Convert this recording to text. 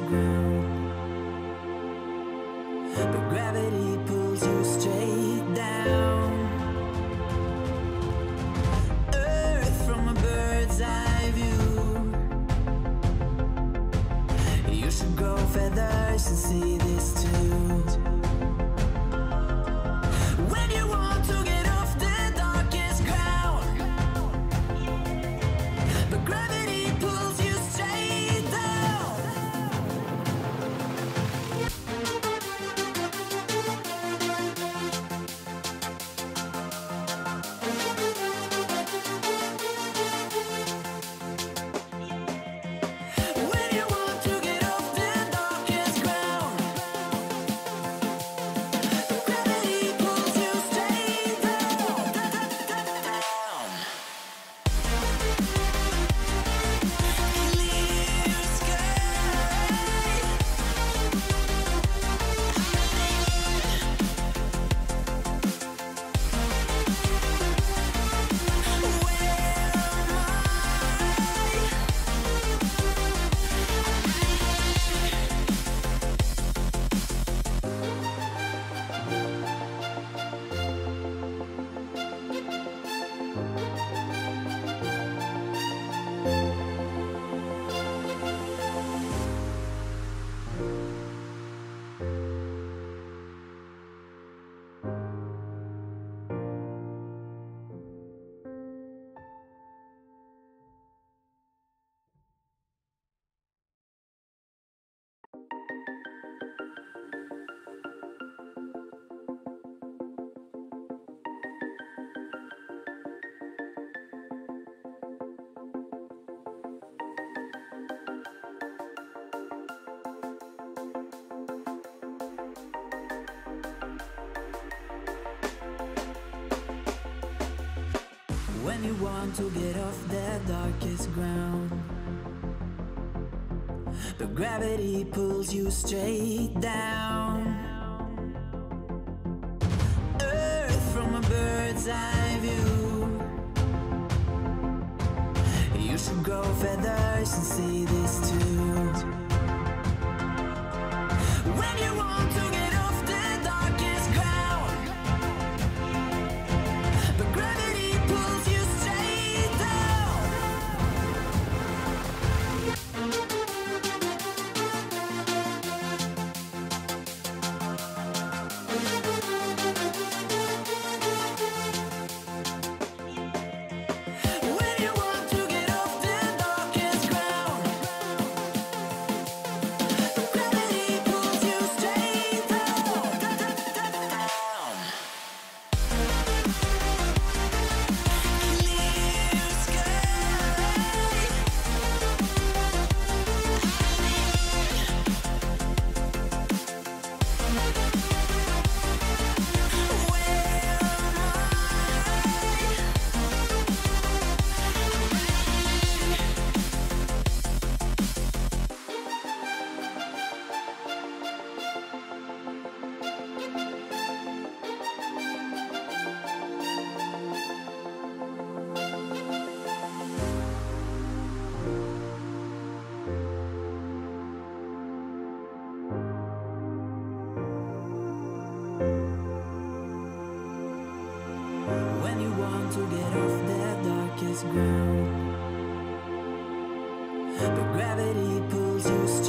ground. But gravity when you want to get off the darkest ground. the gravity pulls you straight down. Earth from a bird's eye view. You should grow feathers and see this too. When you want. ground. But gravity pulls you.